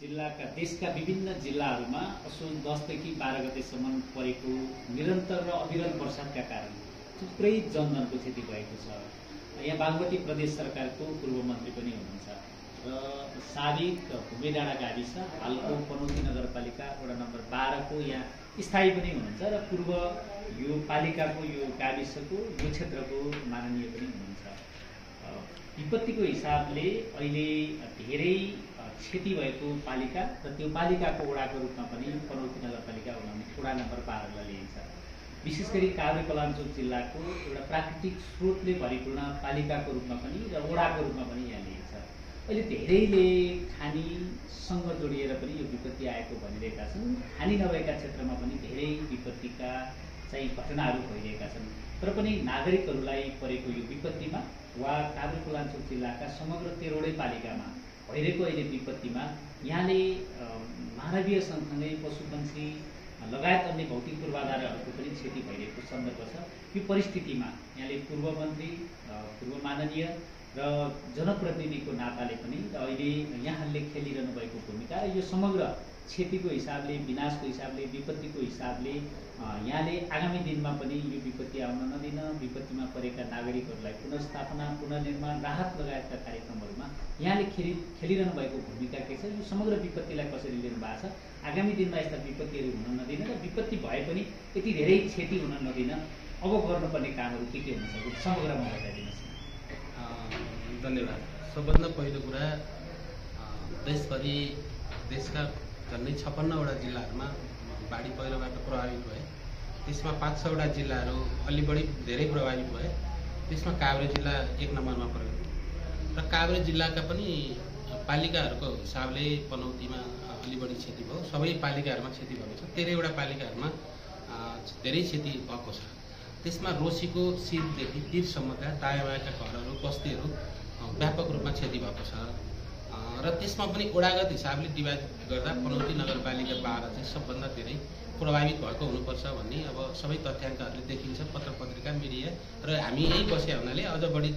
जिल्लाका देशका विभिन्न जिल्लाहरूमा असोज दसदेखि बाह्र गतेसम्म परेको निरन्तर र अविरल वर्षाका कारण थुप्रै जनधनको क्षति भएको छ। यहाँ बागमती प्रदेश सरकारको पूर्व मन्त्री पनि हुनुहुन्छ। र साबिक भूमिडाँडा गाविस हालको पनौती नगरपालिका वडा नम्बर बाह्रको यहाँ स्थायी पनि हुनुहुन्छ र पूर्व यो पालिकाको यो गाविसको यो क्षेत्रको माननीय पनि हुनुहुन्छ। विपत्तिको हिसाबले अहिले धेरै क्षति भएको पालिका र त्यो पालिकाको वडाको रूपमा पनि पनौती नगरपालिका वडा वडा नम्बर बाह्रलाई लिइन्छ। विशेष गरी काभ्रे कलाञ्चोक जिल्लाको एउटा प्राकृतिक स्रोतले भरिपूर्ण पालिकाको रूपमा पनि र वडाको रूपमा पनि यहाँ लिइन्छ। अहिले धेरैले खानीसँग जोडिएर पनि यो विपत्ति आएको भनिरहेका छन्। खानी नभएका क्षेत्रमा पनि धेरै विपत्तिका चाहिँ घटनाहरू भइरहेका छन्। तर पनि नागरिकहरूलाई परेको यो विपत्तिमा वा काभ्रे कुलाञ्चोक जिल्लाका समग्र तेह्रवटै पालिकामा भइरहेको अहिले विपत्तिमा। यहाँले मानवीय सँगसँगै पशुपन्छी लगायत अन्य भौतिक पूर्वाधारहरूको पनि क्षति भइरहेको सन्दर्भ छ। यो परिस्थितिमा यहाँले पूर्व मन्त्री पूर्व माननीय र जनप्रतिनिधिको नाताले पनि र अहिले यहाँले खेलिरहनु भएको भूमिका र यो समग्र क्षतिको हिसाबले विनाशको हिसाबले विपत्तिको हिसाबले यहाँले आगामी दिनमा पनि यो विपत्ति आउन नदिन विपत्तिमा परेका नागरिकहरूलाई पुनर्स्थापना पुनर्निर्माण राहत लगायतका कार्यक्रमहरूमा यहाँले खेलि खेलिरहनु भएको भूमिका के छ? यो समग्र विपत्तिलाई कसरी लिनु भएको छ? आगामी दिनमा यस्ता विपत्तिहरू हुन नदिन र विपत्ति भए पनि यति धेरै क्षति हुन नदिन। अब गर्नुपर्ने कामहरू के के हुन सक्छ? समग्रमा बताइदिनुहोस् धन्यवाद। सबभन्दा पहिलो कुरा देशभरि देशका झन्डै छप्पन्नवटा जिल्लाहरूमा बाढी पहिरोबाट प्रभावित भए। त्यसमा पाँच छवटा जिल्लाहरू अलि बढी धेरै प्रभावित भए। त्यसमा काभ्रे जिल्ला एक नम्बरमा पऱ्यो र काभ्रे जिल्लाका पनि पालिकाहरूको हिसाबले पनौतीमा अलि बढी क्षति भयो। सबै पालिकाहरूमा क्षति भएको छ। तेह्रैवटा पालिकाहरूमा धेरै क्षति भएको छ। त्यसमा रोसीको सिरदेखि तिरसम्मका दायाँ बायाँका घरहरू बस्तीहरू व्यापक रूपमा क्षति भएको छ। र त्यसमा पनि ओडागत हिसाबले डिभाइड गर्दा पनौती नगरपालिका बाह्र चाहिँ सबभन्दा धेरै प्रभावित भएको हुनुपर्छ भन्ने अब सबै तथ्याङ्कहरूले देखिन्छ पत्र पत्रिका मिडिया र हामी यहीँ बसे हुनाले अझ बढी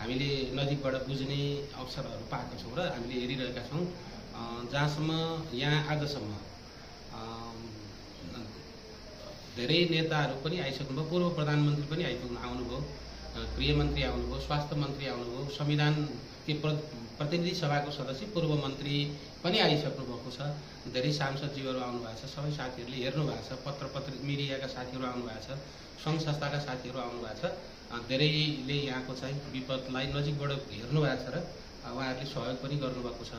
हामीले नजिकबाट बुझ्ने अवसरहरू पाएका छौँ र हामीले हेरिरहेका छौँ। जहाँसम्म यहाँ आजसम्म धेरै नेताहरू पनि आइसक्नुभयो पूर्व प्रधानमन्त्री पनि आइपुग्नु आउनुभयो गृहमन्त्री आउनुभयो स्वास्थ्य मन्त्री आउनुभयो संविधान के प्रतिनिधि सभाको सदस्य पूर्व मन्त्री पनि आइसक्नु भएको छ। धेरै सांसदज्यूहरू आउनु भएको छ। सबै साथीहरूले हेर्नु भएको छ। पत्र पत्र मिडियाका साथीहरू आउनु भएको छ। सङ्घ संस्थाका साथीहरू आउनु भएको छ धेरैले यहाँको चाहिँ विपदलाई नजिकबाट हेर्नु भएको छ र उहाँहरूले सहयोग पनि गर्नुभएको छ।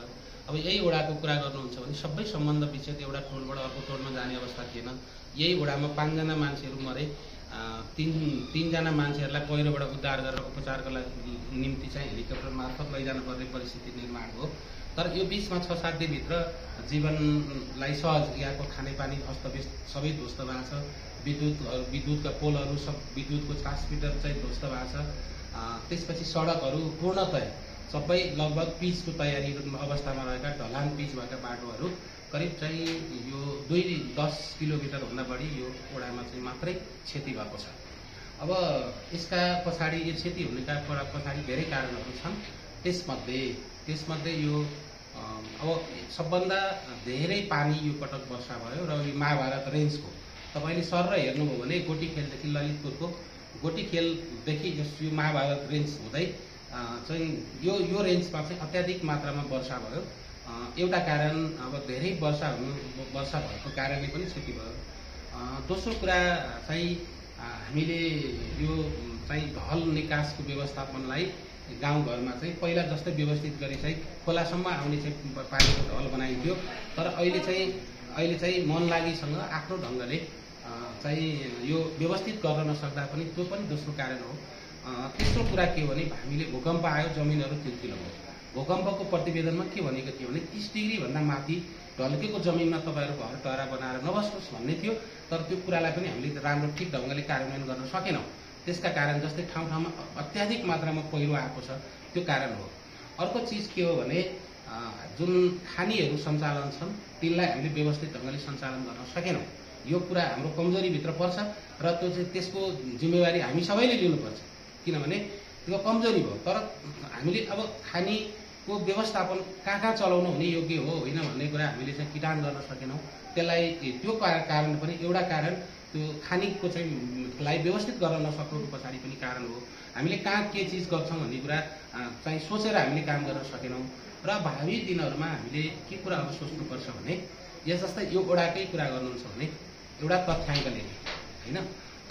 अब यही वडाको कुरा गर्नुहुन्छ भने सबै सम्बन्ध विच्छेद एउटा टोलबाट अर्को टोलमा जाने अवस्था थिएन। यही वडामा पाँचजना मान्छेहरू मरे। तिन तिनजना मान्छेहरूलाई पहिरोबाट उद्धार गरेर उपचारको लागि निम्ति चाहिँ हेलिकप्टर मार्फत लैजानु पर्ने परिस्थिति निर्माण भयो तर यो बिचमा छ सात दिनभित्र जीवनलाई सहज यहाँको खानेपानी अस्तव्यस्त सबै ध्वस्त भएको छ। विद्युत विद्युतका पोलहरू सब विद्युतको ट्रान्समिटर चाहिँ ध्वस्त भएको छ। त्यसपछि सडकहरू पूर्णतया सबै लगभग पिचको तयारी अवस्थामा रहेका ढलान पिच भएका बाटोहरू। करिब चाहिँ यो दुई दस किलोमिटरभन्दा बढी यो ओडामा चाहिँ मात्रै क्षति भएको छ। अब यसका पछाडि यो क्षति हुनेका पछाडि धेरै कारणहरू छन्। त्यसमध्ये त्यसमध्ये यो अब सबभन्दा धेरै पानी यो पटक वर्षा भयो र यो महाभारत रेन्जको। तपाईँले सर र हेर्नुभयो भने गोटी खेलदेखि ललितपुरको गोटी खेलदेखि यस यो महाभारत रेन्ज हुँदै चाहिँ यो यो रेन्जमा चाहिँ अत्याधिक मात्रामा वर्षा भयो। एउटा कारण अब धेरै वर्षा हुनु वर्षा भएको कारणले पनि क्षति भयो। दोस्रो कुरा चाहिँ हामीले यो चाहिँ ढल निकासको व्यवस्थापनलाई गाउँघरमा चाहिँ पहिला जस्तै व्यवस्थित गरी चाहिँ खोलासम्म आउने चाहिँ पानीको ढल बनाइन्थ्यो। तर अहिले चाहिँ अहिले चाहिँ मन लागिसँग आफ्नो ढङ्गले चाहिँ यो व्यवस्थित गर्न नसक्दा पनि त्यो पनि दोस्रो कारण हो। तेस्रो कुरा के हो भने हामीले भूकम्प आयो जमिनहरू तिर्किलो भयो। भूकम्पको प्रतिवेदनमा के भनेको थियो भने तिस डिग्रीभन्दा माथि ढल्केको जमिनमा तपाईँहरू घर टहरा बनाएर नबस्नुहोस् भन्ने थियो तर त्यो कुरालाई पनि हामीले राम्रो ठिक ढङ्गले कार्यान्वयन गर्न सकेनौँ। त्यसका कारण जस्तै ठाउँ ठाउँमा अत्याधिक मात्रामा पहिरो आएको छ त्यो कारण हो। अर्को चिज के हो भने जुन खानीहरू सञ्चालन छन् तिनलाई हामीले व्यवस्थित ढङ्गले सञ्चालन गर्न सकेनौँ। यो कुरा हाम्रो कमजोरीभित्र पर्छ र त्यो चाहिँ त्यसको जिम्मेवारी हामी सबैले लिनुपर्छ। किनभने त्यो कमजोरी भयो तर हामीले अब खानी को व्यवस्थापन कहाँ कहाँ चलाउनु हुने योग्य हो होइन भन्ने कुरा हामीले चाहिँ किटान गर्न सकेनौँ। त्यसलाई त्यो कारण पनि एउटा कारण त्यो खानीको चाहिँ लाई व्यवस्थित गर्न नसक्नुको पछाडि पनि कारण हो। हामीले कहाँ के चिज गर्छौँ भन्ने कुरा चाहिँ सोचेर हामीले काम गर्न सकेनौँ र भावी दिनहरूमा हामीले के कुरा अब सोच्नुपर्छ भने यस जस्तै यो ओडाकै कुरा गर्नुहुन्छ भने एउटा तथ्याङ्क लिने होइन?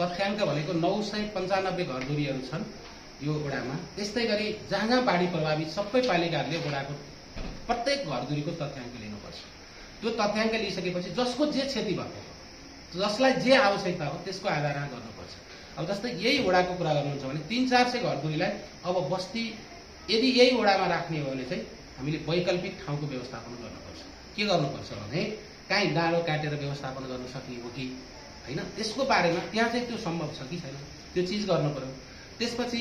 तथ्याङ्क भनेको नौ सय पन्चानब्बे घरधुरीहरू छन्। यो ओडामा। त्यस्तै गरी जहाँ जहाँ बाढी प्रभावित सबै पालिकाहरूले ओडाको प्रत्येक घरधुरीको तथ्याङ्क लिनुपर्छ। त्यो तथ्याङ्क लिइसकेपछि जसको जे क्षति भएको जसलाई जे आवश्यकता हो त्यसको आधारमा गर्नुपर्छ। अब जस्तै यही ओडाको कुरा गर्नुहुन्छ भने तिन चार सय घरधुरीलाई अब बस्ती यदि यही ओडामा राख्ने हो भने चाहिँ हामीले वैकल्पिक ठाउँको व्यवस्थापन गर्नुपर्छ। के गर्नुपर्छ भने काहीँ डाँडो काटेर व्यवस्थापन गर्न सकिने हो कि? होइन? त्यसको बारेमा त्यहाँ चाहिँ त्यो सम्भव छ कि छैन? त्यो चिज गर्नु पर्यो। त्यसपछि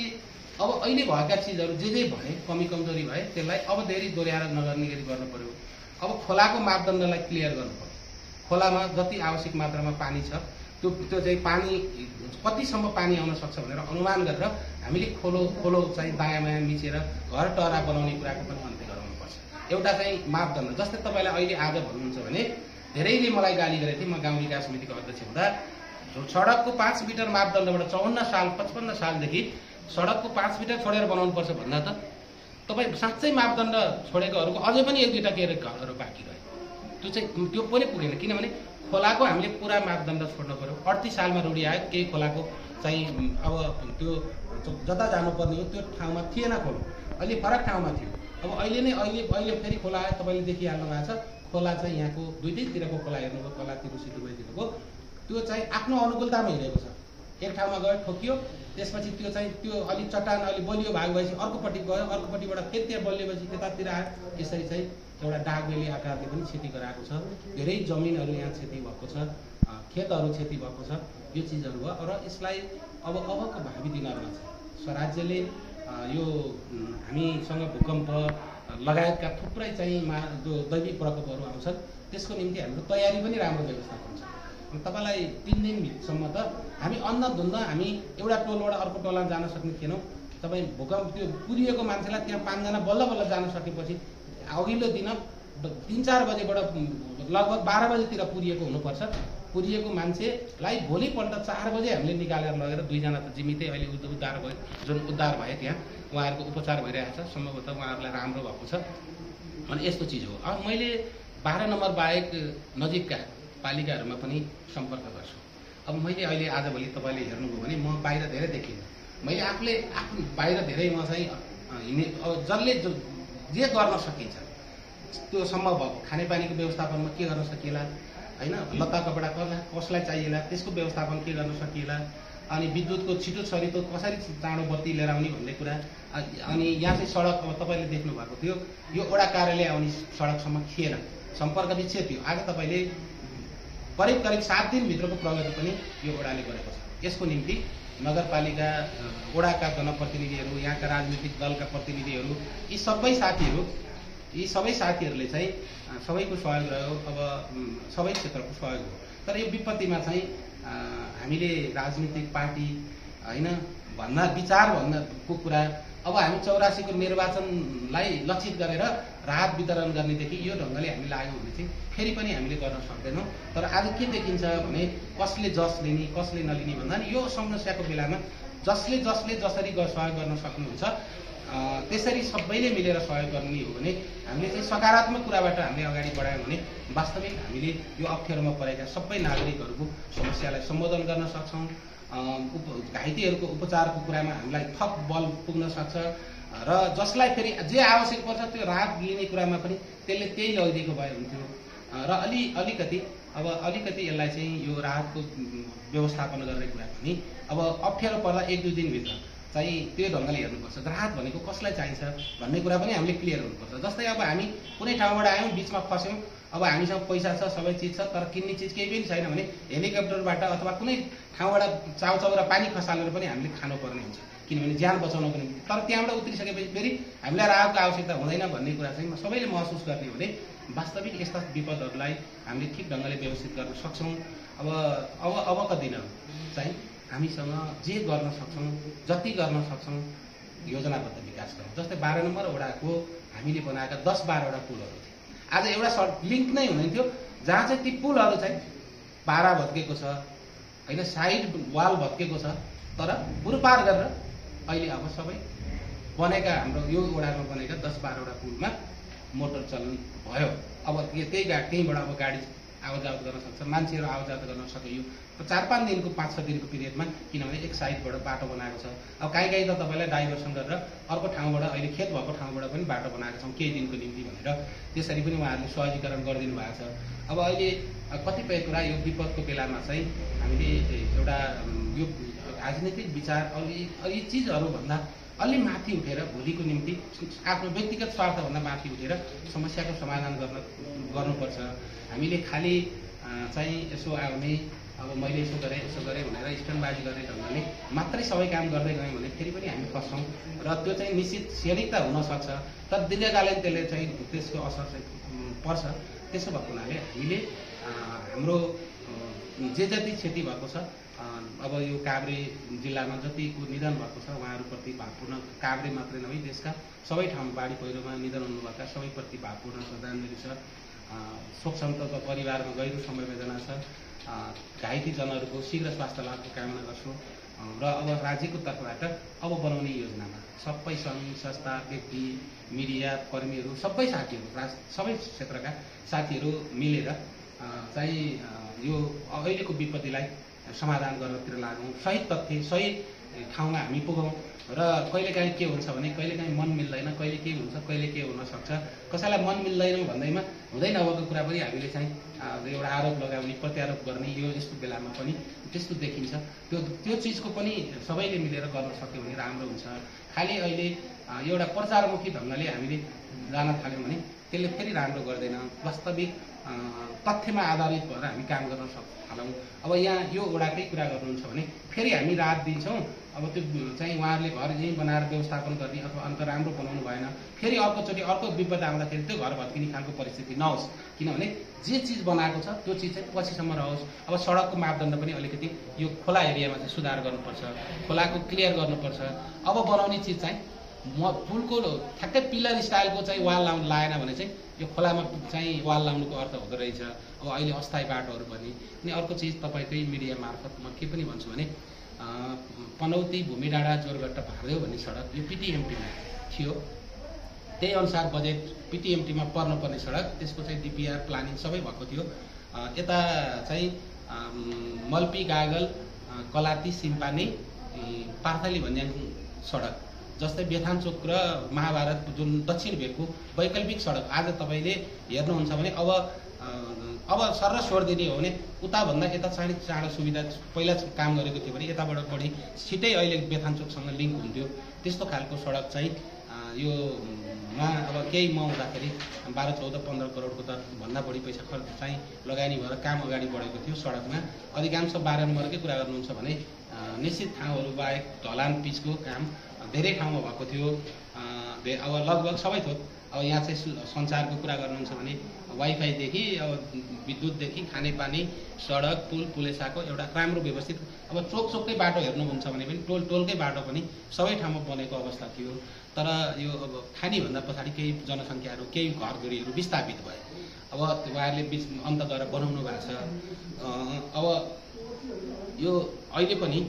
अब अहिले भएका चिजहरू जे जे भए कमी कमजोरी भए त्यसलाई अब धेरै दोहोऱ्याएर नगर्ने गरी गर्नु पर्यो। अब खोलाको मापदण्डलाई क्लियर गर्नु पर्यो। खोलामा जति आवश्यक मात्रामा पानी छ त्यो त्यो चाहिँ पानी कतिसम्म पानी आउन सक्छ भनेर अनुमान गरेर हामीले खोलो खोलो चाहिँ दायाँ बायाँ मिचेर घर टरा बनाउने कुराको पनि अन्त्य गराउनुपर्छ। एउटा चाहिँ मापदण्ड जस्तै तपाईँलाई अहिले आज भन्नुहुन्छ भने धेरैले मलाई गाली गरेको थिए म गाउँ विकास समितिको अध्यक्ष हुँदा सडकको पाँच मिटर मापदण्डबाट चौवन्न साल पचपन्न सालदेखि सडकको पाँच मिटर छोडेर बनाउनुपर्छ भन्दा त तपाईँ साँच्चै मापदण्ड छोडेकोहरूको अझै पनि एक दुईवटा के अरे घरहरू बाँकी रह्यो। त्यो चाहिँ त्यो पनि पुगेन किनभने खोलाको हामीले पुरा मापदण्ड छोड्नु पऱ्यो। अडतिस सालमा रुढी आयो केही खोलाको चाहिँ अब त्यो जता जानुपर्ने हो त्यो ठाउँमा थिएन खोलो। अहिले फरक ठाउँमा थियो। अब अहिले नै अहिले अहिले फेरि खोला आयो तपाईँले देखिहाल्नु भएको छ खोला चाहिँ यहाँको दुइटैतिरको खोला हेर्नुभयो खोला तिरुसी दुवैतिरको त्यो चाहिँ आफ्नो अनुकूलतामा हिँडेको छ। एक ठाउँमा गयो ठोकियो त्यसपछि त्यो चाहिँ त्यो अलिक चट्टान अलिक बलियो भाग भएपछि अर्कोपट्टि गयो। अर्कोपट्टिबाट फेरि त्यहाँ बलिएपछि त्यतातिर आयो। यसरी चाहिँ एउटा डागबेली आकारले पनि क्षति गराएको छ। धेरै जमिनहरू यहाँ क्षति भएको छ। खेतहरू क्षति भएको छ। यो चिजहरू भयो र यसलाई अब अबको भावी दिनहरूमा चाहिँ स्वराज्यले यो हामीसँग भूकम्प लगायतका थुप्रै चाहिँ मा जो दैविक प्रकोपहरू आउँछन् त्यसको निम्ति हाम्रो तयारी पनि राम्रो व्यवस्थापन छ। तपाईँलाई तिन दिनसम्म त हामी अन्न धुन्द हामी एउटा टोलबाट अर्को टोलमा जान सक्ने थिएनौँ। तपाईँ भूकम्प त्यो पुरिएको मान्छेलाई त्यहाँ पाँचजना बल्ल बल्ल जान सकेपछि अघिल्लो दिन तिन चार बजेबाट लगभग बाह्र बजेतिर पुरिएको हुनुपर्छ। पुरिएको मान्छेलाई भोलिपल्ट चार बजे हामीले निकालेर लगेर दुईजना त जिमितै अहिले उद्ध- उद्धार भयो जुन उद्धार भए त्यहाँ उहाँहरूको उपचार भइरहेको छ सम्भवतः उहाँहरूलाई राम्रो भएको छ। अनि यस्तो चिज हो। अब मैले बाह्र नम्बर बाहेक नजिकका पालिकाहरूमा पनि सम्पर्क गर्छु। अब मैले अहिले आजभोलि तपाईँले हेर्नुभयो भने म बाहिर धेरै देखिनँ। मैले आफूले आफ्नो बाहिर धेरै म चाहिँ अ, हिँडे अब जसले जो जे गर्न सकिन्छ। त्यो सम्भव भएको खानेपानीको व्यवस्थापनमा के गर्न सकिएला? होइन लत्ता कपडा कसलाई कसलाई चाहिएला? त्यसको व्यवस्थापन के गर्न सकिएला? अनि विद्युतको छिटो छरितो कसरी चाँडो बत्ती लिएर आउने भन्ने कुरा। अनि यहाँ चाहिँ सडक अब तपाईँले देख्नु भएको थियो। यो वडा कार्यालय आउने सडकसम्म थिएन। सम्पर्क विच्छेद थियो। आज तपाईँले करिब करिब सात दिनभित्रको प्रगति पनि यो ओडाले गरेको छ। यसको निम्ति नगरपालिका अ, ओडाका जनप्रतिनिधिहरू यहाँका राजनीतिक दलका प्रतिनिधिहरू यी सबै साथीहरू यी सबै साथीहरूले चाहिँ सबैको सहयोग रह्यो। अब सबै क्षेत्रको सहयोग हो। तर यो विपत्तिमा चाहिँ हामीले राजनीतिक पार्टी होइन भन्दा विचार भन्दाको कुरा अब हामी चौरासीको निर्वाचनलाई लक्षित गरेर राहत वितरण गर्नेदेखि यो ढङ्गले हामी लाग्यौँ भने चाहिँ फेरि पनि हामीले गर्न सक्दैनौँ। तर आज के देखिन्छ भने कसले जस लिने कसले नलिने भन्दा नि यो समस्याको बेलामा जसले जसले जसरी सहयोग गर्न सक्नुहुन्छ त्यसरी सबैले मिलेर सहयोग गर्ने हो भने हामीले चाहिँ सकारात्मक कुराबाट हामीले अगाडि बढायौँ भने वास्तविक हामीले यो अप्ठ्यारोमा परेका सबै नागरिकहरूको समस्यालाई सम्बोधन गर्न सक्छौँ। उप घाइतेहरूको उपचारको कुरामा हामीलाई थप बल पुग्न सक्छ। र जसलाई फेरि जे आवश्यक पर्छ त्यो राहत लिने कुरामा पनि त्यसले त्यही लगिदिएको भए हुन्थ्यो। र अलि अलिकति अब अलिकति यसलाई चाहिँ यो राहतको व्यवस्थापन गर्ने कुरा पनि अब अप्ठ्यारो पर्दा एक दुई दिनभित्र। चाहिँ त्यो ढङ्गले हेर्नुपर्छ। राहत भनेको कसलाई चाहिन्छ भन्ने कुरा पनि हामीले क्लियर हुनुपर्छ। जस्तै अब हामी कुनै ठाउँबाट आयौँ बिचमा फस्यौँ अब हामीसँग पैसा छ सबै चिज छ तर किन्ने चिज केही पनि छैन भने हेलिकप्टरबाट अथवा कुनै ठाउँबाट चाउचाउ र पानी खसालेर पनि हामीले खानुपर्ने हुन्छ। किनभने ज्यान बचाउनको निम्ति तर त्यहाँबाट उत्रिसकेपछि फेरि हामीलाई राहतको आवश्यकता हुँदैन भन्ने कुरा चाहिँ सबैले महसुस गर्ने भने वास्तविक यस्ता विपदहरूलाई हामीले ठिक ढङ्गले व्यवस्थित गर्न सक्छौँ। अब अब अबका दिनहरू चाहिँ हामीसँग जे गर्न सक्छौँ जति गर्न सक्छौँ योजनाबद्ध विकास गरौँ। जस्तै बाह्र नम्बर वडाको हामीले बनाएका दस बाह्रवटा पुलहरू थिए। आज एउटा सडक लिङ्क नै हुँदैन थियो जहाँ चाहिँ ती पुलहरू चाहिँ पारा भत्केको छ होइन साइड वाल भत्केको छ तर पुरपार गरेर अहिले अब सबै बनेका हाम्रो यो वडामा बनेका दस बाह्रवटा पुलमा मोटर चलन भयो। अब त्यो- त्यही गा त्यहीँबाट अब गाडी आवजावत गर्न सक्छ मान्छेहरू आवजावत गर्न सक्यो। यो चार पाँच दिनको पाँच छ दिनको पिरियडमा किनभने एक साइडबाट बाटो बनाएको छ। अब काहीँ काहीँ त तपाईँलाई डाइभर्सन गरेर अर्को ठाउँबाट अहिले खेत भएको ठाउँबाट पनि बाटो बनाएको छौँ केही दिनको निम्ति भनेर। त्यसरी पनि उहाँहरूले सहजीकरण गरिदिनु भएको छ। अब अहिले कतिपय कुरा यो विपदको बेलामा चाहिँ हामीले एउटा यो राजनीतिक विचार अलि यी चिजहरूभन्दा अलि माथि उठेर भोलिको निम्ति आफ्नो व्यक्तिगत स्वार्थभन्दा माथि उठेर समस्याको समाधान गर्न गर्नुपर्छ। हामीले खालि चाहिँ यसो आउने अब मैले यसो गरेँ यसो गरेँ भनेर स्ट्यान्डबाजी गर्ने ढङ्गले मात्रै सबै काम गर्दै गयौँ भने फेरि पनि हामी फस्छौँ र त्यो चाहिँ निश्चित क्षणिक त हुनसक्छ। तर दीर्घकालीन त्यसले चाहिँ त्यसको असर चाहिँ पर्छ। त्यसो भएको हुनाले हामीले हाम्रो जे जति क्षति भएको छ अब यो काभ्रे जिल्लामा जतिको निधन भएको छ उहाँहरूप्रति भावपूर्ण काभ्रे मात्रै नभई देशका सबै ठाउँ बाढी पहिरोमा निधन हुनुभएका सबैप्रति भावपूर्ण श्रद्धाञ्जली छ। शोक सन्तप्त परिवारमा गहिरो संवेदना छ। घाइते जनहरूको शीघ्र स्वास्थ्य लाभको कामना गर्छु। र अब राज्यको तर्फबाट अब बनाउने योजनामा सबै सङ्घ संस्था व्यक्ति मिडिया कर्मीहरू सबै साथीहरू राज सबै क्षेत्रका साथीहरू मिलेर चाहिँ यो अहिलेको विपत्तिलाई समाधान गर्नतिर लागौँ सही तथ्य सही ठाउँमा हामी पुगौँ र कहिलेकाहीँ के हुन्छ भने कहिलेकाहीँ मन मिल्दैन कहिले के हुन्छ कहिले के हुनसक्छ कसैलाई मन मिल्दैन भन्दैमा हुँदै नभएको कुरा पनि हामीले चाहिँ एउटा आरोप लगाउने प्रत्यारोप गर्ने यो यस्तो बेलामा पनि त्यस्तो देखिन्छ। त्यो त्यो चिजको पनि सबैले मिलेर गर्न सक्यो भने राम्रो हुन्छ। खालि अहिले एउटा प्रचारमुखी ढङ्गले हामीले जान थाल्यौँ भने त्यसले फेरि राम्रो गर्दैन। वास्तविक तथ्यमा आधारित भएर हामी काम गर्न सक् थालौँ अब यहाँ यो वडाकै कुरा गर्नुहुन्छ भने फेरि हामी राहत दिन्छौँ। अब त्यो चाहिँ उहाँहरूले घर यहीँ बनाएर व्यवस्थापन गर्ने अथवा अन्त राम्रो बनाउनु भएन। फेरि अर्कोचोटि अर्को विपद आउँदाखेरि त्यो घर भत्किने खालको परिस्थिति नहोस्। किनभने जे चिज बनाएको छ त्यो चिज चाहिँ पछिसम्म रहोस्। अब सडकको मापदण्ड पनि अलिकति यो खोला एरियामा चाहिँ सुधार गर्नुपर्छ। खोलाको क्लियर गर्नुपर्छ। अब बनाउने चिज चाहिँ म पुलको ठ्याक्कै पिलर स्टाइलको चाहिँ वाल लाउनु लाएन भने चाहिँ यो खोलामा चाहिँ वाल लाउनुको अर्थ हुँदो रहेछ। अब अहिले अस्थायी बाटोहरू भने अनि अर्को चिज तपाईँकै मिडिया मार्फत म के पनि भन्छु भने पनौती भूमि डाँडा जोरघट्टा भारदेव भन्ने सडक यो पिटिएमटीमा थियो। त्यही अनुसार बजेट पिटिएमटीमा पर्नुपर्ने सडक त्यसको चाहिँ डिपिआर प्लानिङ सबै भएको थियो। यता चाहिँ मल्पी गागल कलाती सिम्पाने पार्थाली भन्ज्याङ सडक। जस्तै बेथानचोक र महाभारत जुन दक्षिण भेगको वैकल्पिक सडक आज तपाईँले हेर्नुहुन्छ भने अब अब सर छोडिदिने हो भने उताभन्दा यता चाँडै चाँडो सुविधा पहिला काम गरेको थियो भने यताबाट बढी छिटै अहिले बेथानचोकसँग लिङ्क हुन्थ्यो। त्यस्तो खालको सडक चाहिँ यो मा अब केही म हुँदाखेरि बाह्र चौध पन्ध्र करोडको त भन्दा बढी पैसा खर्च चाहिँ लगानी भएर काम अगाडि बढेको थियो सडकमा। अधिकांश बाह्र नम्बरकै कुरा गर्नुहुन्छ भने निश्चित ठाउँहरू बाहेक ढलान पिचको काम धेरै ठाउँमा भएको थियो। अब लगभग सबै थोक अब यहाँ चाहिँ सु- सञ्चारको कुरा गर्नुहुन्छ भने वाइफाईदेखि अब विद्युतदेखि खानेपानी सडक पुल पुलेसाको एउटा राम्रो व्यवस्थित अब चोक चोककै बाटो हेर्नुहुन्छ भने पनि टोल टोलकै बाटो पनि सबै ठाउँमा बनेको अवस्था थियो। तर यो अब खानीभन्दा पछाडि केही जनसङ्ख्याहरू केही घरधुरीहरू विस्थापित भए। अब उहाँहरूले बिच अन्त गएर बनाउनु भएको छ। अब यो अहिले पनि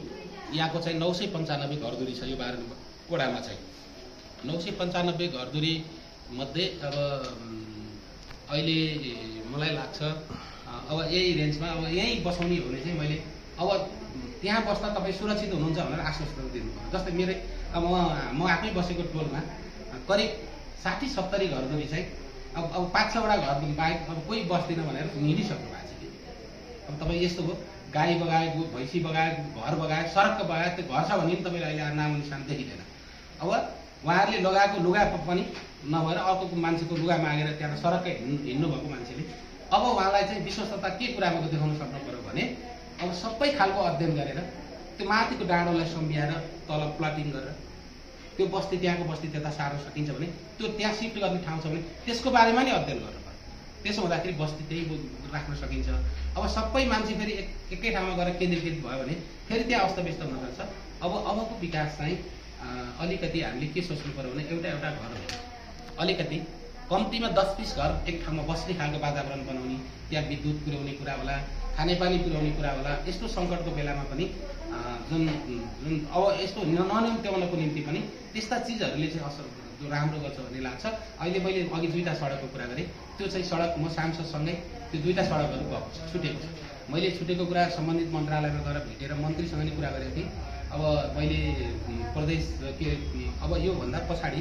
यहाँको चाहिँ नौ सय पन्चानब्बे घरधुरी छ यो नम्बर वडामा चाहिँ। नौ सय पन्चानब्बे घरधुरी मध्ये अब अहिले मलाई लाग्छ अब यही रेन्जमा अब यहीँ बसाउने हो भने चाहिँ मैले अब त्यहाँ बस्दा तपाईँ सुरक्षित हुनुहुन्छ भनेर आश्वस्त दिनु पर्यो जस्तै मेरै अब म आफै बसेको टोलमा करिब साठी सत्तरी घरधुरी चाहिँ अब अब पाँच छवटा घर बाहेक अब कोही बस्दिनँ भनेर हिँडिसक्नु भएको छ अब तपाईँ यस्तो हो गाई गो- भैँसी बगायत घर बगायत सडकको बगायत त्यो घर छ भने पनि तपाईँले अहिले नाम निशान देखिँदैन। अब उहाँहरूले लगाएको लुगा पनि नभएर अर्को मान्छेको लुगा मागेर त्यहाँ सडककै हिँड्नु हिँड्नुभएको मान्छेले। अब उहाँलाई चाहिँ विश्वस्तता के कुरामा देखाउन सक्नु पऱ्यो भने अब सबै खालको अध्ययन गरेर त्यो माथिको डाँडोलाई सम्झाएर तल प्लटिङ गरेर त्यो बस्ती त्यहाँको बस्ती त्यता सार्न सकिन्छ भने त्यो त्यहाँ सिफ्ट गर्ने ठाउँ छ भने त्यसको बारेमा नि अध्ययन गर्नु पर्यो। त्यसो हुँदाखेरि बस्ती त्यही राख्न सकिन्छ। अब सबै मान्छे फेरि एक ठाउँमा गएर केन्द्रीकृत भयो भने फेरि त्यहाँ अस्तव्यस्त सक्छ अब अबको विकास चाहिँ अलिकति हामीले के सोच्नु पऱ्यो भने एउटा एउटा घर हो। अलिकति कम्तीमा दस बिस घर एक ठाउँमा बस्ने खालको वातावरण बनाउने त्यहाँ विद्युत पुर्याउने कुरा होला खानेपानी पुर्याउने कुरा होला यस्तो सङ्कटको बेलामा पनि जुन जुन अब यस्तो ननिम्त्याउनको निम्ति पनि त्यस्ता चिजहरूले चाहिँ असर राम्रो गर्छ भन्ने लाग्छ। अहिले मैले अघि दुईवटा सडकको कुरा गरेँ। त्यो चाहिँ सडक म सांसदसँगै त्यो दुईवटा सडकहरू गएको छ छुटेको छ। मैले छुटेको कुरा सम्बन्धित मन्त्रालयमा गएर भेटेर मन्त्रीसँग नै कुरा गरेको थिएँ। अब मैले प्रदेश के अब योभन्दा पछाडि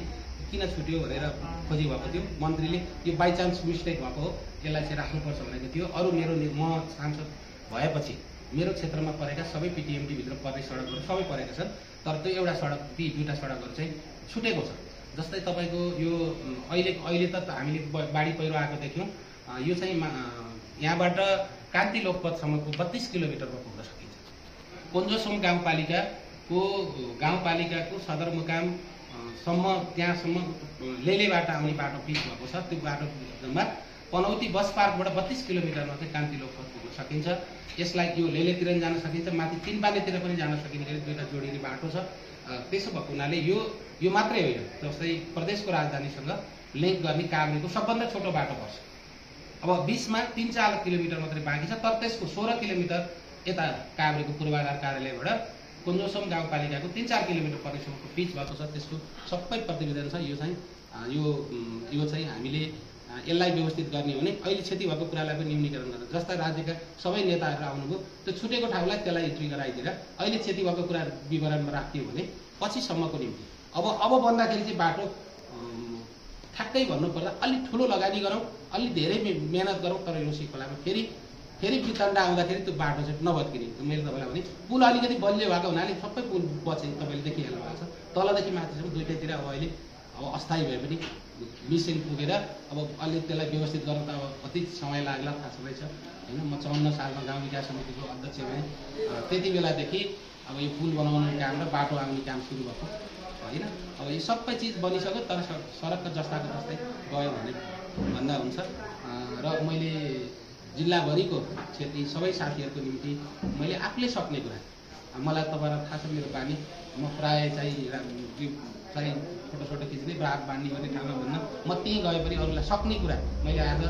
किन छुट्यो भनेर खोजी भएको थियो। मन्त्रीले यो बाई चान्स मिस्टेक भएको हो यसलाई चाहिँ राख्नुपर्छ भनेको थियो। अरू मेरो म सांसद भएपछि मेरो क्षेत्रमा परेका सबै पिटिएमटीभित्र पर्ने सडकहरू सबै परेका छन्। तर त्यो एउटा सडक ती दुईवटा सडकहरू चाहिँ छुटेको छ। जस्तै तपाईँको यो अहिले अहिले त हामीले बाढी पहिरो आएको देख्यौँ। यो चाहिँ यहाँबाट कान्ति लोकपथसम्मको बत्तिस किलोमिटरमा पुग्न सकिन्छ। कोन्जोसोम गाउँपालिकाको गाउँपालिकाको सदरमुकाम अ, सम्म त्यहाँसम्म लेलेबाट आउने बाटो पिच भएको छ। त्यो बाटोमा पनौती बस पार्कबाट बत्तिस किलोमिटरमा चाहिँ कान्ति लोकपथ पुग्न सकिन्छ। यसलाई यो लेलेतिर जान सकिन्छ। माथि तिनपानेतिर पनि जान सकिने गरी दुईवटा जोडिने बाटो छ। त्यसो भएको हुनाले यो यो मात्रै होइन। जस्तै प्रदेशको राजधानीसँग लिङ्क गर्ने काभ्रेको सबभन्दा छोटो बाटो पर्छ। अब बिचमा तिन चार किलोमिटर मात्रै बाँकी छ। तर त्यसको सोह्र किलोमिटर यता काभ्रेको पूर्वाधार कार्यालयबाट कुन्जोसम गाउँपालिकाको तिन चार किलोमिटर पर्नेसम्मको पिच भएको छ त्यसको सबै प्रतिवेदन छ यो चाहिँ यो यो चाहिँ हामीले यसलाई व्यवस्थित गर्ने हो भने अहिले क्षति भएको कुरालाई पनि न्यूनीकरण गर्न जस्ता राज्यका सबै नेताहरू आउनुभयो त्यो छुटेको ठाउँलाई त्यसलाई एन्ट्री गराइदिएर अहिले क्षति भएको कुरा विवरणमा राखियो भने पछिसम्मको निम्ति। अब अब बन्दाखेरि चाहिँ बाटो ठ्याक्कै भन्नुपर्दा अलिक ठुलो लगानी गरौँ अलिक धेरै मेहनत गरौँ तर यो खोलामा फेरि फेरि वितण्ड आउँदाखेरि त्यो बाटो चाहिँ नभत्किने मैले तपाईँलाई भने पुल अलिकति बलियो भएको हुनाले सबै पुल बचे तपाईँले देखिहाल्नु भएको छ। तलदेखि माथिसम्म दुइटैतिर अब अहिले अब अस्थायी भए पनि मिसिन पुगेर अब अलि त्यसलाई व्यवस्थित गर्न त अब कति समय लाग्ला थाहा छँदैछ होइन म चौन्न सालमा गाउँ विकास समितिको अध्यक्ष भएँ। त्यति बेलादेखि अब यो पुल बनाउने काम र बाटो आउने काम सुरु भएको। होइन अब यो सबै चिज बनिसक्यो तर स- सडक त जस्ताको जस्तै गयो भने भन्दा हुन्छ। र मैले जिल्लाभरिको क्षेत्रीय सबै साथीहरूको निम्ति मैले आफूले सक्ने कुरा। मलाई तपाईँलाई थाहा छ मेरो बानी। म प्रायः चाहिँ चाहिँ फोटो सोटो खिच्ने रात बाँड्ने गर्ने ठाउँमा भन्न म त्यहीँ गए पनि अरूलाई सक्ने कुरा मैले आज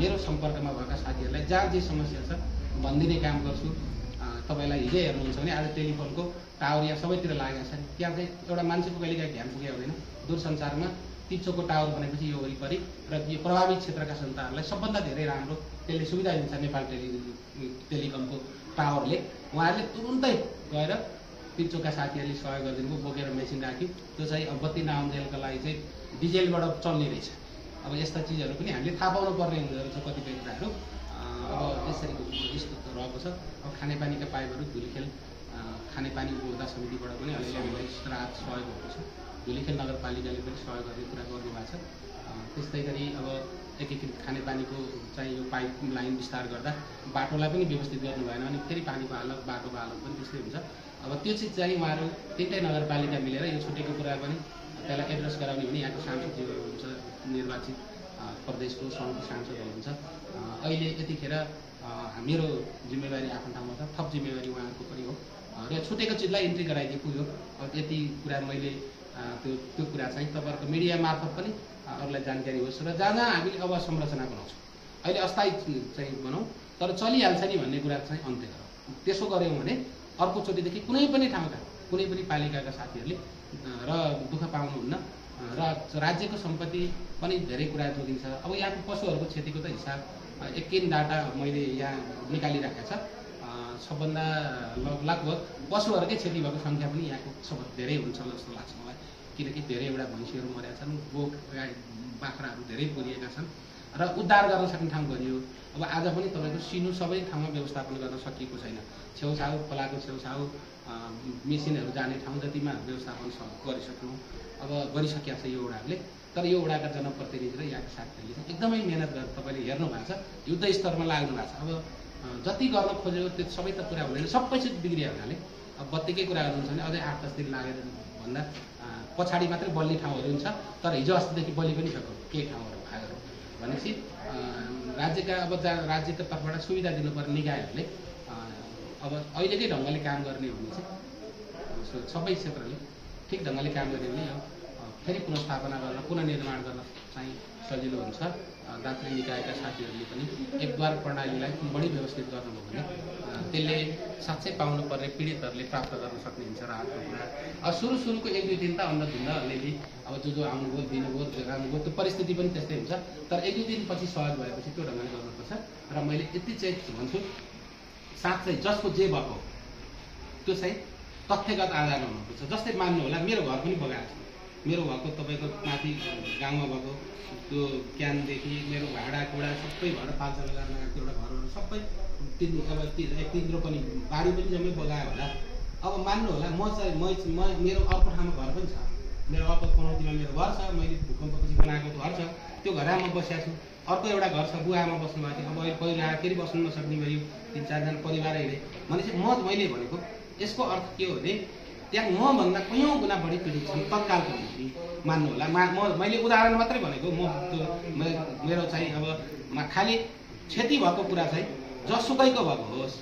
मेरो सम्पर्कमा भएका साथीहरूलाई जहाँ जे समस्या छ भनिदिने काम गर्छु। तपाईँलाई हिजै हेर्नुहुन्छ भने आज टेलिफोनको टावर यहाँ सबैतिर लागेका छन्। त्यहाँ चाहिँ एउटा मान्छेको कहिलेकाहीँ ध्यान पुगेको हुँदैन। दूरसञ्चारमा तिचोको टावर भनेपछि यो वरिपरि र यो प्रभावित क्षेत्रका जनताहरूलाई सबभन्दा धेरै राम्रो त्यसले सुविधा दिन्छ नेपाल टेलि टेलिकमको टावरले। उहाँहरूले तुरुन्तै गएर तिर्चोका साथीहरूले सहयोग गरिदिनु बोकेर मेसिन राख्यो त्यो चाहिँ अब बत्ती नआउन्जेलको लागि चाहिँ डिजेलबाट चल्ने रहेछ। अब यस्ता चिजहरू पनि हामीले थाहा पाउनु पर्ने हुँदो रहेछ कतिपय कुराहरू। अब यसरी यस्तो रहेको छ। अब खानेपानीका पाइपहरू धुलीखेल खानेपानी उपभोक्ता समितिबाट पनि अलिअलि हामीलाई राहत सहयोग भएको छ। धुलीखेल नगरपालिकाले पनि सहयोग गर्ने कुरा गर्नुभएको छ। त्यस्तै गरी अब एकीकृत खानेपानीको चाहिँ यो पाइप लाइन विस्तार गर्दा बाटोलाई पनि व्यवस्थित गर्नु भएन भने फेरि पानीको हालत बाटोको हालत पनि त्यस्तै हुन्छ। अब त्यो चिज चाहिँ उहाँहरू तिनटै नगरपालिका मिलेर यो छुटेको कुरा पनि त्यसलाई एड्रेस गराउने भने यहाँको सांसदज्यूहरू हुन्छ निर्वाचित प्रदेशको सङ्घको सांसदहरू हुन्छ अहिले यतिखेर मेरो जिम्मेवारी आफ्नो ठाउँमा छ थप जिम्मेवारी उहाँहरूको पनि हो। र छुटेको चिजलाई इन्ट्री गराइदिएको अब यति कुरा मैले त्यो त्यो कुरा चाहिँ तपाईँहरूको मिडिया मार्फत पनि अरूलाई जानकारी होस् र जहाँ जहाँ हामीले अब संरचना बनाउँछौँ। अहिले अस्थायी चाहिँ बनाउँ तर चलिहाल्छ नि भन्ने कुरा चाहिँ अन्त्य गरौँ। त्यसो गऱ्यौँ भने अर्कोचोटिदेखि कुनै पनि ठाउँका कुनै पनि पालिकाका साथीहरूले र दुःख पाउनुहुन्न र राज्यको सम्पत्ति पनि धेरै कुरा जोगिन्छ। अब यहाँको पशुहरूको क्षतिको त हिसाब एकिन डाटा मैले यहाँ निकालिराखेको छ। सबभन्दा लग- लगभग पशुहरूकै क्षति भएको सङ्ख्या पनि यहाँको सबभन्दा धेरै हुन्छ जस्तो लाग्छ मलाई। किनकि धेरैवटा भैँसीहरू मरेका छन् गाई बाख्राहरू धेरै पुरिएका छन् र उद्धार गर्न सक्ने ठाउँ गरियो। अब आज पनि तपाईँको सिनु सबै ठाउँमा व्यवस्थापन गर्न सकिएको छैन। छेउछाउ खोलाको छेउछाउ मेसिनहरू जाने ठाउँ जतिमा व्यवस्थापन गरिसक्नु अब गरिसकिया छ यो वडाहरूले तर यो वडाका जनप्रतिनिधि र यहाँका साथीहरूले एकदमै मिहिनेत गरेर तपाईँले हेर्नु भएको छ। युद्ध स्तरमा लाग्नु भएको छ। अब जति गर्न खोजेको त्यो सबै त कुरा हुँदैन। सबै चिज बिग्रियो हुनाले। अब बत्तीकै कुरा गर्नुहुन्छ भने अझै आठ दस दिन लागेर भन्दा पछाडि मात्रै बल्ने ठाउँहरू हुन्छ तर हिजो अस्तिदेखि बलि पनि सक्यो केही ठाउँहरू भागहरू भनेपछि राज्यका अब जहाँ राज्यको तर्फबाट सुविधा दिनुपर्ने निकायहरूले अब अहिलेकै ढङ्गले काम गर्ने हो भने चाहिँ सबै क्षेत्रले ठिक ढङ्गले काम गर्ने भने फेरि पुनस्थापना गरेर पुनर्निर्माण गर्न चाहिँ सजिलो हुन्छ। दात्री निकायका साथीहरूले पनि एकद्वार प्रणालीलाई बढी व्यवस्थित गर्नुभयो भने त्यसले साँच्चै पाउनुपर्ने पीडितहरूले प्राप्त गर्न सक्ने हुन्छ राहतको कुरा। अब सुरु सुरुको एक दुई दिन त अन्धधुन्द अलिअलि अब जो जो आउनुभयो दिनुभयो जो आउनुभयो त्यो परिस्थिति पनि त्यस्तै हुन्छ। तर एक दुई दिनपछि सहज भएपछि त्यो ढङ्गले गर्नुपर्छ र मैले यति चाहिँ भन्छु साँच्चै जसको जे भएको त्यो चाहिँ तथ्यगत आधारमा हुनुपर्छ। जस्तै मान्नु होला मेरो घर पनि बगाएको छ। मेरो भएको तपाईँको माथि गाउँमा भएको त्यो क्यानदेखि मेरो भाँडाकुँडा सबै भएर पाल्सा लगाएको एउटा घरहरू सबै तिन अब तिम्रो पनि बारी पनि जम्मै बगायो होला। अब मान्नु होला म चाहिँ म म मेरो अर्को ठाउँमा घर पनि छ। मेरो अर्को पनौतीमा मेरो घर छ मैले भूकम्पपछि बनाएको घर छ। त्यो घर आमा बसिएको छु। अर्को एउटा घर छ बुवा आमा बस्नुभएको थियो। अब अहिले पहिरो आएर फेरि बस्नु नसक्ने भयो। तिन चारजना परिवार अहिले। भनेपछि म मैले भनेको। यसको अर्थ के हो भने त्यहाँ मभन्दा कैयौँ गुणा बढी पीडित छन् तत्कालको निम्ति मान्नु होला मा म मैले उदाहरण मात्रै भनेको म त्यो मेरो चाहिँ अब खालि क्षति भएको कुरा चाहिँ जसुकैको भएको होस्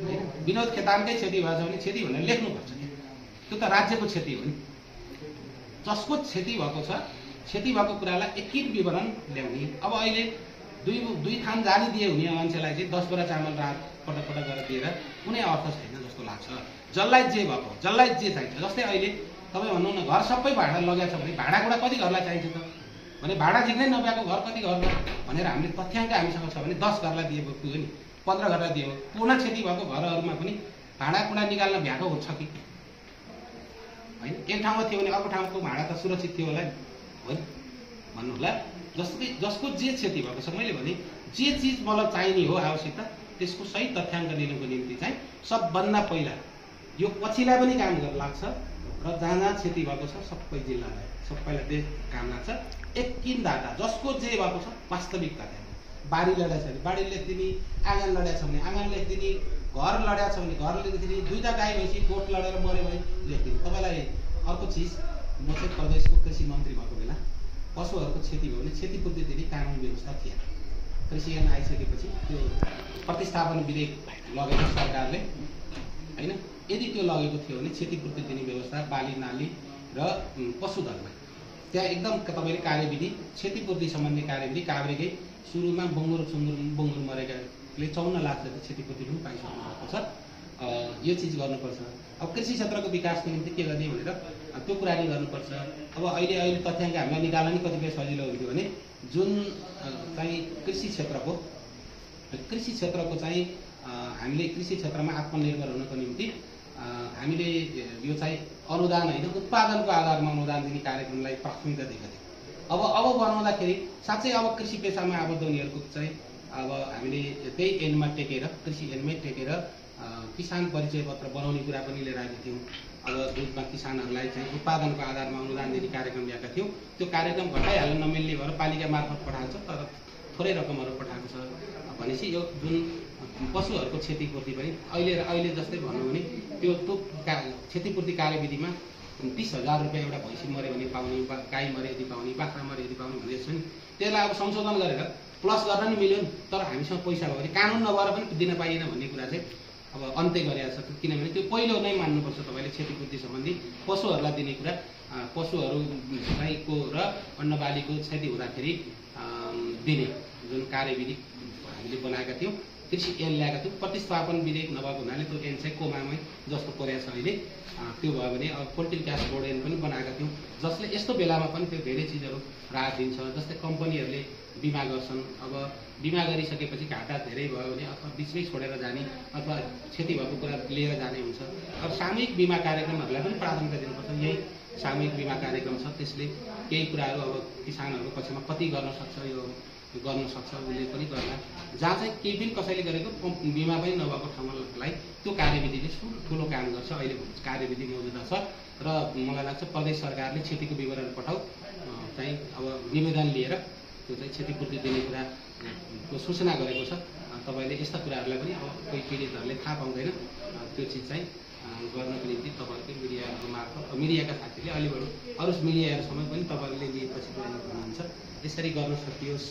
होइन विनोद खेतानकै क्षति भएको छ भने क्षति भनेर लेख्नुपर्छ त्यो त राज्यको क्षति हो नि। जसको क्षति भएको छ क्षति भएको कुरालाई एकिन विवरण ल्याउने। अब अहिले दुई दुई थान जाली दिए हुने मान्छेलाई चाहिँ दस बोरा चामल रात पटक पटक गरेर दिएर कुनै अर्थ छैन जस्तो लाग्छ। जसलाई जे भएको जसलाई जे चाहिन्छ। जस्तै अहिले तपाईँ भन्नु न घर सबै भाडा लगाएको छ भने भाडाकुडा कति घरलाई चाहिन्छ त? भने भाडा झिक्नै नपाएको घर कति घरलाई भनेर हामीले तथ्याङ्क हामीसँग छ भने दस घरलाई दिएको पुग्यो नि। पन्ध्र घरलाई दियो। पूर्ण क्षति भएको घरहरूमा पनि भाँडाकुँडा निकाल्न भ्याएको हुन्छ कि? होइन? एक ठाउँमा थियो भने अर्को ठाउँको भाडा त सुरक्षित थियो होला नि। हो नि भन्नु होला। जसकै जसको जे क्षति भएको छ। मैले भने जे चिज मलाई चाहिने हो आवश्यकता त्यसको सही तथ्याङ्क लिनुको निम्ति चाहिँ सबभन्दा पहिला यो पछिलाई पनि काम लाग्छ र जहाँ जहाँ क्षति भएको छ सबै जिल्लालाई। सबैलाई देश काम लाग्छ। एकिन डाटा जसको जे भएको छ वास्तविकता त्यहाँ बारी लडाएको छ भने बारी लेखिदिने आँगन लडाएको छ भने आँगन लेखिदिने घर लडाएको छ भने घर लेखिदिने दुईवटा गाई भएपछि गोठ लडेर मऱ्यो भने लेखिदिने। तपाईँलाई अर्को चिज म चाहिँ प्रदेशको कृषि मन्त्री भएको बेला पशुहरूको क्षति भयो भने क्षतिपूर्ति दिने कानुन व्यवस्था थिएन। कृषि आइसकेपछि त्यो प्रतिस्थापन विधेयक लगेको सरकारले होइन? यदि त्यो लगेको थियो भने क्षतिपूर्ति दिने व्यवस्था बाली नाली र पशुधनमा। त्यहाँ एकदम तपाईँले कार्यविधि क्षतिपूर्ति सम्बन्धी कार्यविधि काभ्रेकै सुरुमा बङ्गुर सुँगुर बङ्गुर मरेकाले चौन्न लाख जति क्षतिपूर्ति पनि पाइसक्नु भएको छ। यो चिज गर्नुपर्छ। अब कृषि क्षेत्रको विकासको निम्ति के गर्ने भनेर त्यो कुरा नै गर्नुपर्छ। अब अहिले अहिले तथ्याङ्क हामीलाई निकाल्न नि कतिपय सजिलो हुन्थ्यो भने जुन चाहिँ कृषि क्षेत्रको कृषि क्षेत्रको चाहिँ हामीले कृषि क्षेत्रमा आत्मनिर्भर हुनको निम्ति हामीले यो चाहिँ अनुदान होइन उत्पादनको आधारमा अनुदान दिने कार्यक्रमलाई प्राथमिकता दिएका थियौँ। अब अब बनाउँदाखेरि साँच्चै अब कृषि पेसामा आबद्ध हुनेहरूको चाहिँ अब हामीले त्यही ऐनमा टेकेर कृषि ऐनमै टेकेर किसान परिचय पत्र बनाउने कुरा पनि लिएर आएका थियौँ। अब दुधमा किसानहरूलाई चाहिँ उत्पादनको आधारमा अनुदान दिने कार्यक्रम ल्याएका थियौँ। त्यो कार्यक्रम घटाइहाल्न नमिल्ने भएर पालिका मार्फत पठाएको छ तर थोरै रकमहरू पठाएको छ भनेपछि यो जुन पशुहरूको क्षतिपूर्ति पनि अहिले अहिले जस्तै भनौँ भने त्यो त्यो का क्षतिपूर्ति कार्यविधिमा तिस हजार रुपियाँ एउटा भैँसी मऱ्यो भने पाउने गाई मऱ्यो यदि पाउने बाख्रा मऱ्यो यदि पाउने भनेको छ नि त्यसलाई अब संशोधन गरेर प्लस गर्न नि मिल्यो नि तर हामीसँग पैसा भयो भने कानुन नभएर पनि दिन पाइएन भन्ने कुरा चाहिँ अब अन्त्य गरिरहेको छ। किनभने त्यो पहिलो नै मान्नुपर्छ तपाईँले क्षतिपूर्ति सम्बन्धी पशुहरूलाई दिने कुरा। अ, पशुहरू गाईको र अन्नबालीको क्षति हुँदाखेरि दिने जुन कार्यविधि हामीले बनाएका थियौँ। कृषि ऐन ल्याएका थियौँ प्रतिस्थापन विधेयक नभएको हुनाले त्यो ऐन चाहिँ कोमामै जस्तो परेको छ अहिले। त्यो भयो भने अब पोल्ट्री क्यास बोर्ड ऐन पनि बनाएका थियौँ जसले यस्तो बेलामा पनि त्यो धेरै चिजहरू राहत दिन्छ जस्तै कम्पनीहरूले बिमा गर्छन्। अब बिमा गरिसकेपछि घाटा धेरै भयो भने अथवा बिचमै छोडेर जाने अथवा क्षति भएको कुरा लिएर जाने हुन्छ। अब सामूहिक बिमा कार्यक्रमहरूलाई पनि प्राथमिकता दिनुपर्छ। यही सामूहिक बिमा कार्यक्रम छ त्यसले केही कुराहरू अब किसानहरूको पक्षमा कति गर्न सक्छ यो गर्न सक्छ उसले पनि गर्ला जहाँ चाहिँ केही पनि कसैले गरेको बिमा पनि नभएको ठाउँलाई त्यो कार्यविधिले ठुलो काम गर्छ अहिले कार्यविधि मौजुदा छ। र मलाई लाग्छ प्रदेश सरकारले क्षतिको विवरण पठाउ चाहिँ अब निवेदन लिएर त्यो चाहिँ क्षतिपूर्ति दिने कुरा अ, को सूचना गरेको छ। तपाईँले यस्ता कुराहरूलाई पनि अब कोही पीडितहरूले थाहा पाउँदैन। त्यो चिज चाहिँ गर्नको निम्ति तपाईँहरूकै मिडियाहरूको मार्फत मिडियाका साथीले अलिबढी अरू मिडियाहरूसँग पनि तपाईँहरूले लिएपछि पनि हुनुहुन्छ। यसरी गर्न सकियोस्।